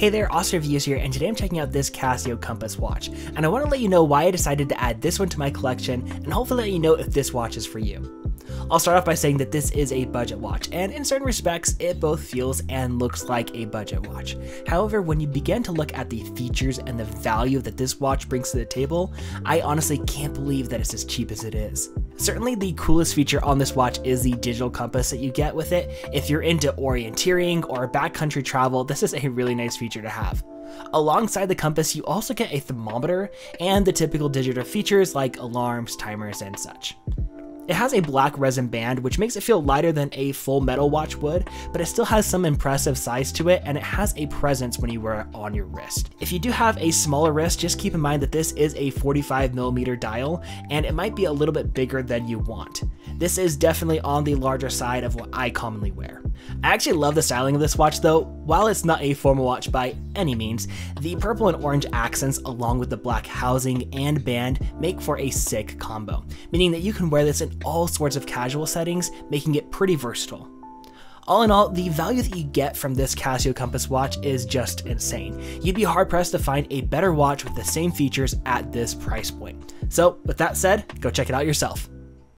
Hey there, Austin Reviews here, and today I'm checking out this Casio Compass watch, and I want to let you know why I decided to add this one to my collection, and hopefully let you know if this watch is for you. I'll start off by saying that this is a budget watch, and in certain respects, it both feels and looks like a budget watch. However, when you begin to look at the features and the value that this watch brings to the table, I honestly can't believe that it's as cheap as it is. Certainly the coolest feature on this watch is the digital compass that you get with it. If you're into orienteering or backcountry travel, this is a really nice feature to have. Alongside the compass, you also get a thermometer and the typical digital features like alarms, timers, and such. It has a black resin band, which makes it feel lighter than a full metal watch would, but it still has some impressive size to it, and it has a presence when you wear it on your wrist. If you do have a smaller wrist, just keep in mind that this is a 45mm dial, and it might be a little bit bigger than you want. This is definitely on the larger side of what I commonly wear. I actually love the styling of this watch though. While it's not a formal watch by any means, the purple and orange accents along with the black housing and band make for a sick combo, meaning that you can wear this in all sorts of casual settings, making it pretty versatile. All in all, the value that you get from this Casio Compass watch is just insane. You'd be hard pressed to find a better watch with the same features at this price point. So, with that said, go check it out yourself.